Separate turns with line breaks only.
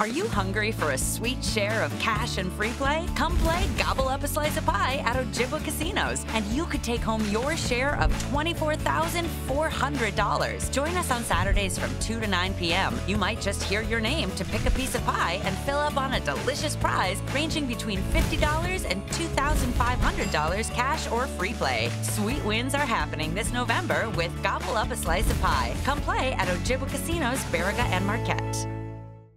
Are you hungry for a sweet share of cash and free play? Come play Gobble Up a Slice of Pie at Ojibwa Casinos, and you could take home your share of $24,400. Join us on Saturdays from 2 to 9 p.m. You might just hear your name to pick a piece of pie and fill up on a delicious prize ranging between $50 and $2,500 cash or free play. Sweet wins are happening this November with Gobble Up a Slice of Pie. Come play at Ojibwa Casinos, Baraga, and Marquette.